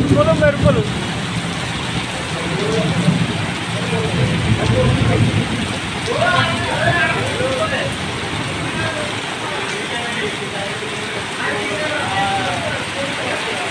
बोलो मेरे को